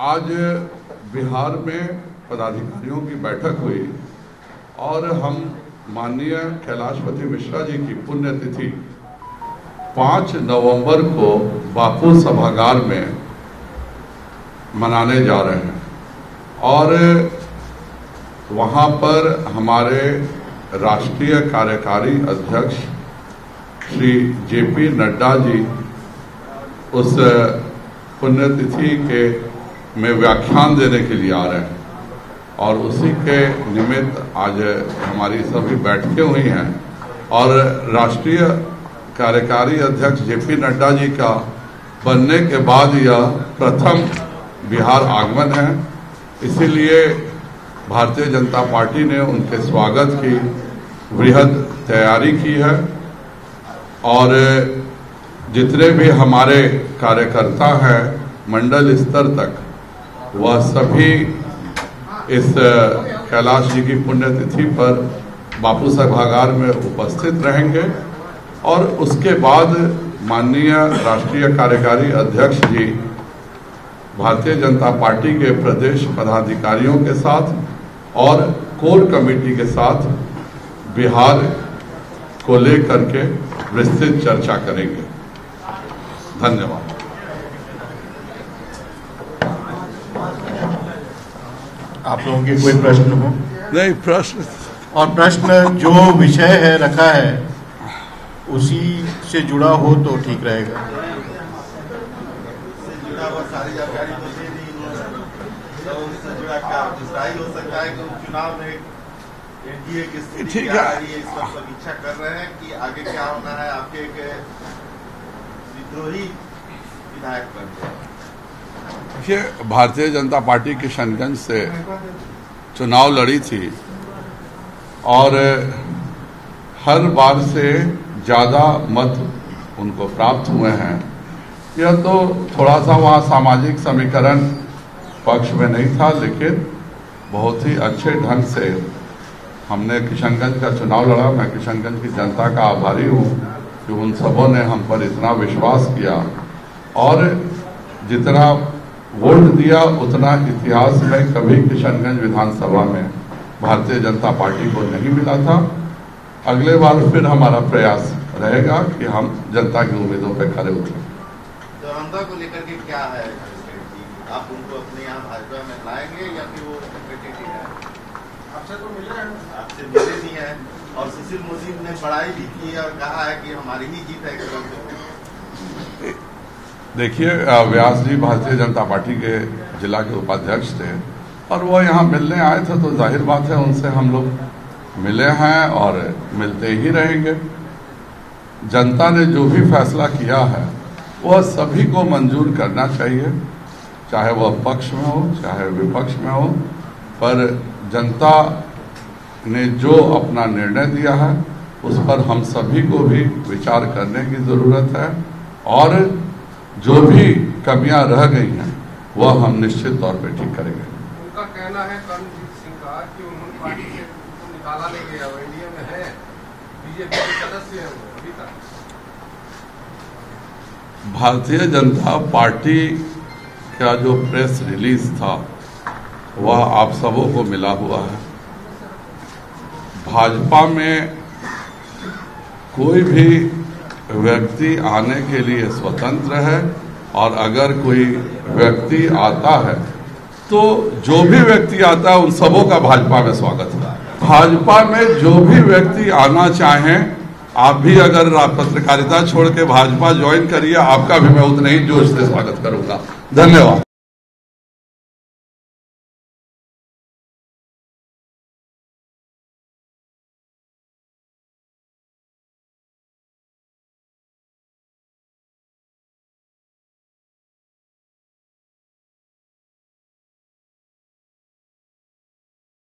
आज बिहार में पदाधिकारियों की बैठक हुई और हम माननीय कैलाशपति मिश्रा जी की पुण्यतिथि 5 नवंबर को बापू सभागार में मनाने जा रहे हैं। और वहाँ पर हमारे राष्ट्रीय कार्यकारी अध्यक्ष श्री जेपी नड्डा जी उस पुण्यतिथि के में व्याख्यान देने के लिए आ रहे हैं। और उसी के निमित्त आज हमारी सभी बैठकें हुई हैं। और राष्ट्रीय कार्यकारी अध्यक्ष जेपी नड्डा जी का बनने के बाद यह प्रथम बिहार आगमन है। इसीलिए भारतीय जनता पार्टी ने उनके स्वागत की, वृहद तैयारी की है। और जितने भी हमारे कार्यकर्ता हैं, मंडल स्तर तक वह सभी इस कैलाश जी की पुण्यतिथि पर बापू सभागार में उपस्थित रहेंगे और उसके बाद माननीय राष्ट्रीय कार्यकारी अध्यक्ष जी भारतीय जनता पार्टी के प्रदेश पदाधिकारियों के साथ और कोर कमेटी के साथ बिहार को लेकर के विस्तृत चर्चा करेंगे। धन्यवाद। आप लोगों के कोई प्रश्न हो? नहीं प्रश्न। और प्रश्न जो विषय है रखा है उसी से जुड़ा हो तो ठीक रहेगा। से जुड़ा हुआ सारी जानकारी मुझे नहीं है तो उससे जुड़ा क्या दूसरा ही हो सकता है चुनाव में एनडीए की स्थिति ठीक क्या है। आ रही है इस पर समीक्षा कर रहे हैं कि आगे क्या होना है आपके एक विद्रोही विधायक बन गए। देखिए, भारतीय जनता पार्टी किशनगंज से चुनाव लड़ी थी और हर बार से ज़्यादा मत उनको प्राप्त हुए हैं। यह तो थोड़ा सा वहाँ सामाजिक समीकरण पक्ष में नहीं था, लेकिन बहुत ही अच्छे ढंग से हमने किशनगंज का चुनाव लड़ा। मैं किशनगंज की जनता का आभारी हूँ कि उन सबों ने हम पर इतना विश्वास किया और जितना वोट दिया उतना इतिहास में कभी किशनगंज विधानसभा में भारतीय जनता पार्टी को नहीं मिला था। अगले बार फिर हमारा प्रयास रहेगा कि हम जनता की उम्मीदों पर खड़े उतरें। दरअंदा को लेकर के क्या है? आप उनको अपने यहाँ भाजपा में लाएँगे या फिर वो आपसे तो मिले हैं। आपसे मिले भी हैं और सुशील मोदी ने पढ़ाई भी की और कहा है कि हमारी ही जीत है देखिए व्यास जी भारतीय जनता पार्टी के जिला के उपाध्यक्ष थे और वो यहाँ मिलने आए थे तो ज़ाहिर बात है उनसे हम लोग मिले हैं और मिलते ही रहेंगे। जनता ने जो भी फैसला किया है, वह सभी को मंजूर करना चाहिए, चाहे वह पक्ष में हो, चाहे विपक्ष में हो। पर जनता ने जो अपना निर्णय दिया है, उस पर हम सभी को भी विचार करने की ज़रूरत है और जो भी कमियाँ रह गई हैं वह हम निश्चित तौर पे ठीक करेंगे। उनका कहना है कर्णजीत सिंह का कि उन्होंने पार्टी से निकाला नहीं गया वो एनडीए में है बीजेपी के सदस्य हैं वो अभी तक। भारतीय जनता पार्टी का जो प्रेस रिलीज़ था वह आप सबों को मिला हुआ है। भाजपा में कोई भी व्यक्ति आने के लिए स्वतंत्र है और अगर कोई व्यक्ति आता है तो जो भी व्यक्ति आता है, उन सबों का भाजपा में स्वागत है। भाजपा में जो भी व्यक्ति आना चाहे, आप भी अगर पत्रकारिता छोड़ के भाजपा ज्वाइन करिए, आपका भी मैं उतना ही जोश से स्वागत करूँगा। धन्यवाद।